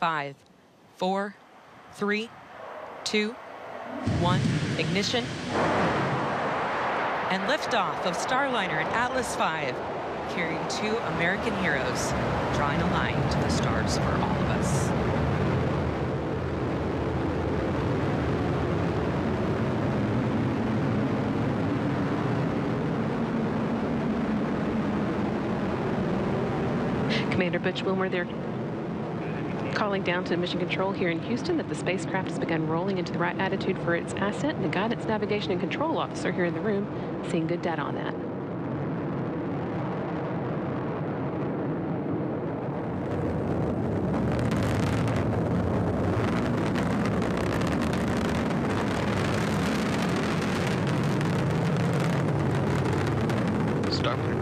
five, four, three, two, one. Ignition. And liftoff of Starliner and Atlas V, carrying two American heroes, drawing a line to the stars for all of us. Commander Butch Wilmore there calling down to Mission Control here in Houston that the spacecraft has begun rolling into the right attitude for its ascent. And the guidance, navigation, and control officer here in the room seeing good data on that.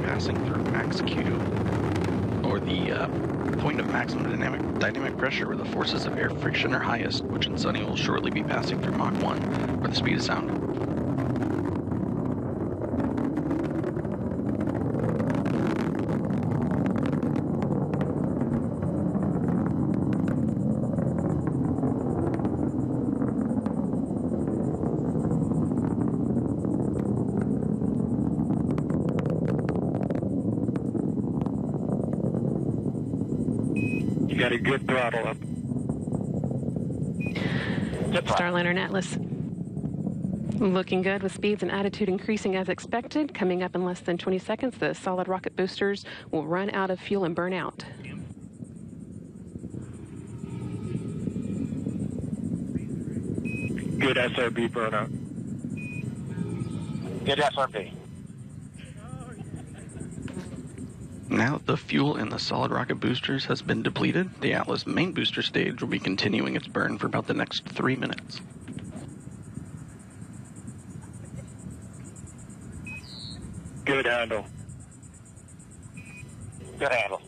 Passing through max Q, or the uh, point of maximum dynamic dynamic pressure where the forces of air friction are highest, which in Suni will shortly be passing through Mach 1, where the speed of sound. Got a good throttle up. Starliner and Atlas looking good with speeds and attitude increasing as expected. Coming up in less than 20 seconds, the solid rocket boosters will run out of fuel and burn out. Good SRB burnout. Good SRB. Now that the fuel in the solid rocket boosters has been depleted, the Atlas main booster stage will be continuing its burn for about the next three minutes. Good handle. Good handle.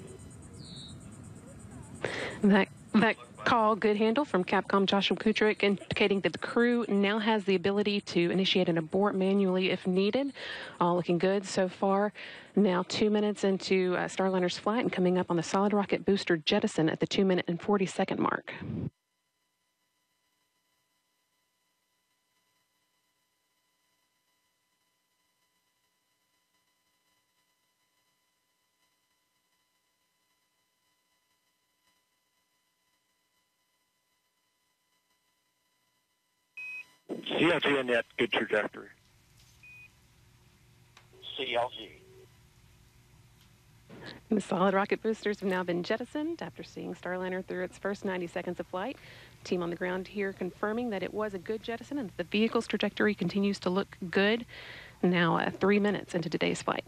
That that call, good handle from Capcom Joshua Kutryk, indicating that the crew now has the ability to initiate an abort manually if needed. All looking good so far. Now two minutes into uh, Starliner's flight and coming up on the solid rocket booster jettison at the two minute and 40 second mark. CLG in that good trajectory. CLG. The solid rocket boosters have now been jettisoned after seeing Starliner through its first 90 seconds of flight. Team on the ground here confirming that it was a good jettison and that the vehicle's trajectory continues to look good. Now, uh, three minutes into today's flight.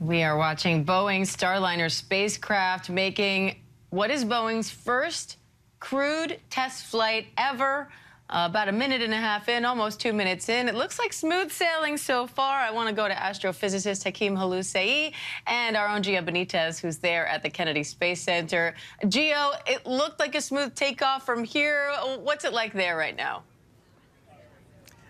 We are watching Boeing Starliner spacecraft making what is Boeing's first crewed test flight ever. Uh, about a minute and a half in, almost two minutes in. It looks like smooth sailing so far. I want to go to astrophysicist Hakeem Oluseyi and our own Gio Benitez, who's there at the Kennedy Space Center. Gio, it looked like a smooth takeoff from here. What's it like there right now?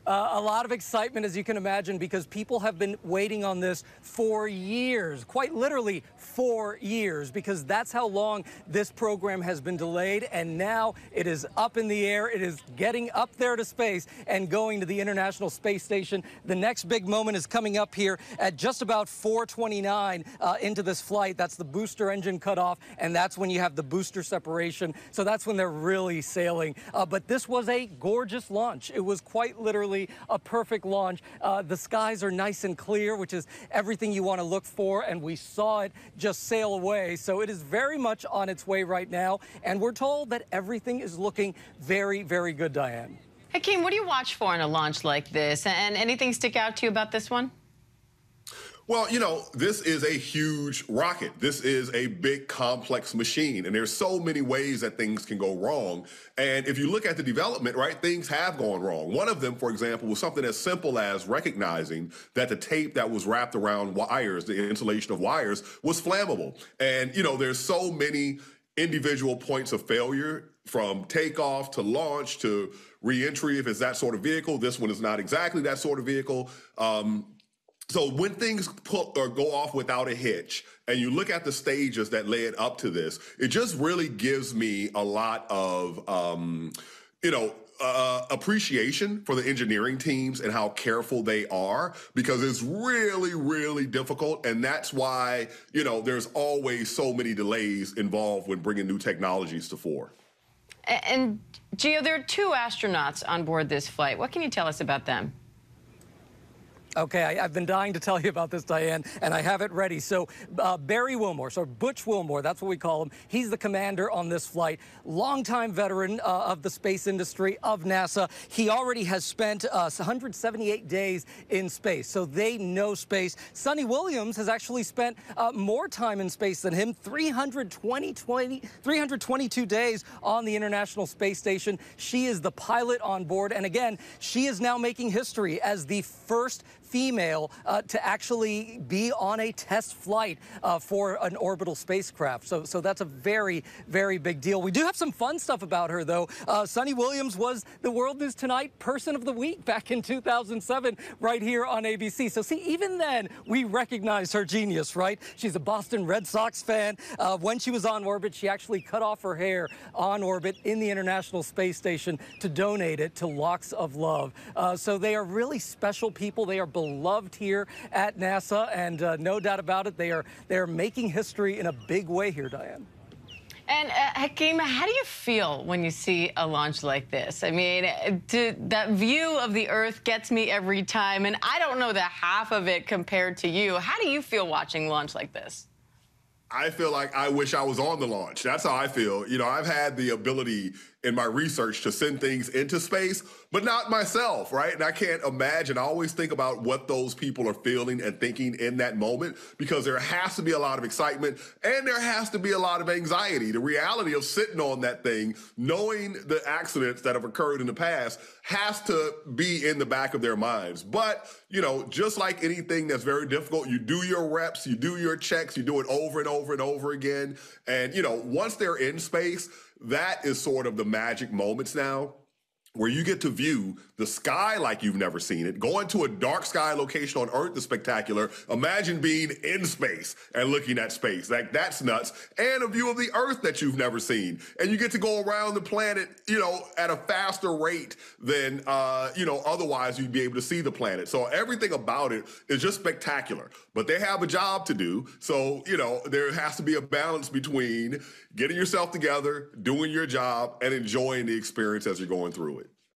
Uh, a lot of excitement, as you can imagine, because people have been waiting on this for years, quite literally four years, because that's how long this program has been delayed. And now it is up in the air. It is getting up there to space and going to the International Space Station. The next big moment is coming up here at just about 429 uh, into this flight. That's the booster engine cut off, and that's when you have the booster separation. So that's when they're really sailing. Uh, but this was a gorgeous launch. It was quite literally a perfect launch. Uh, the skies are nice and clear, which is everything you want to look for, and we saw it just sail away. So it is very much on its way right now, and we're told that everything is looking very, very good, Diane. Hakeem, what do you watch for in a launch like this? And anything stick out to you about this one? Well, you know, this is a huge rocket. This is a big, complex machine, and there's so many ways that things can go wrong. And if you look at the development, right, things have gone wrong. One of them, for example, was something as simple as recognizing that the tape that was wrapped around wires, the insulation of wires, was flammable. And, you know, there's so many individual points of failure from takeoff to launch to reentry if it's that sort of vehicle. This one is not exactly that sort of vehicle. Um, so when things pull or go off without a hitch and you look at the stages that led up to this it just really gives me a lot of um, you know uh, appreciation for the engineering teams and how careful they are because it's really really difficult and that's why you know there's always so many delays involved when bringing new technologies to fore and Gio, there are two astronauts on board this flight. What can you tell us about them? Okay, I, have been dying to tell you about this, Diane, and I have it ready. So, uh, Barry Wilmore, so Butch Wilmore, that's what we call him. He's the commander on this flight, longtime veteran uh, of the space industry of NASA. He already has spent uh, 178 days in space, so they know space. Suni Williams has actually spent uh, more time in space than him, 320, 20, 322 days on the International Space Station. She is the pilot on board, and again, she is now making history as the first female uh, to actually be on a test flight uh, for an orbital spacecraft. So, so that's a very, very big deal. We do have some fun stuff about her, though. Uh, Suni Williams was the World News Tonight Person of the Week back in 2007, right here on ABC. So, see, even then, we recognize her genius, right? She's a Boston Red Sox fan. Uh, when she was on orbit, she actually cut off her hair on orbit in the International Space Station to donate it to Locks of Love. Uh, so they are really special people. They are beloved here at NASA, and uh, no doubt about it, they are they are making history in a big way here, Diane. And uh, Hakeem, how do you feel when you see a launch like this? I mean, to, that view of the Earth gets me every time, and I don't know the half of it compared to you. How do you feel watching launch like this? I feel like I wish I was on the launch. That's how I feel. You know, I've had the ability in my research to send things into space, but not myself, right? And I can't imagine. I always think about what those people are feeling and thinking in that moment because there has to be a lot of excitement and there has to be a lot of anxiety. The reality of sitting on that thing, knowing the accidents that have occurred in the past, has to be in the back of their minds. But, you know, just like anything that's very difficult, you do your reps, you do your checks, you do it over and over and over again. And, you know, once they're in space, that is sort of the magic moments now where you get to view the sky like you've never seen it. Going to a dark sky location on Earth is spectacular. Imagine being in space and looking at space. Like that's nuts. And a view of the Earth that you've never seen. And you get to go around the planet, you know, at a faster rate than, uh, you know, otherwise you'd be able to see the planet. So everything about it is just spectacular. But they have a job to do. So, you know, there has to be a balance between getting yourself together, doing your job, and enjoying the experience as you're going through it.